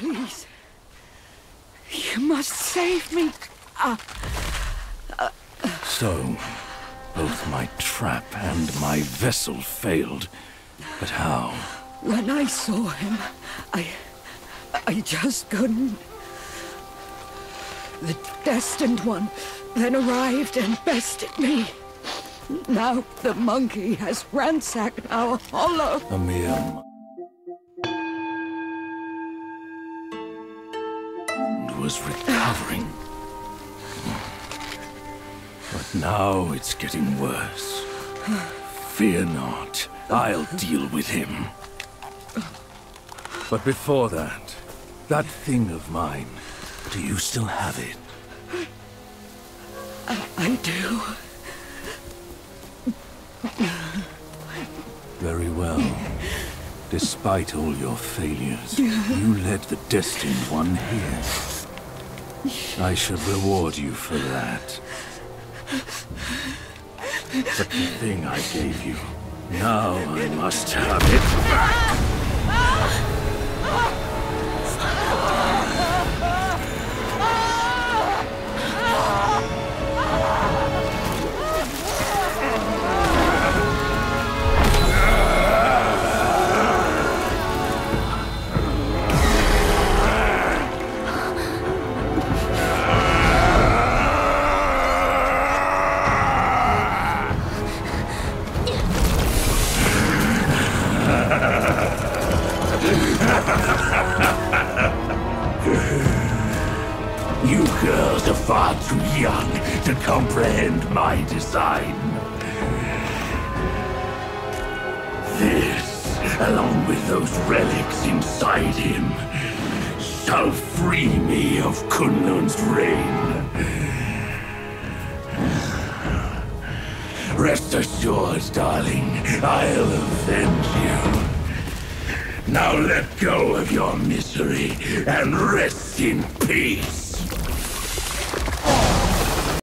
Please. You must save me. Ah, So, both my trap and my vessel failed. But how? when I saw him, I. I just couldn't. The destined one then arrived and bested me. Now the monkey has ransacked our hollow. A was recovering. But now it's getting worse. Fear not. I'll deal with him. But before that, that thing of mine, do you still have it? I do. Very well. Despite all your failures, you led the Destined One here. I should reward you for that. But the thing I gave you, now I must have it back! You girls are far too young to comprehend my design. This, along with those relics inside him, shall free me of Kunlun's reign. Rest assured, darling, I'll avenge you. Now let go of your misery and rest in peace.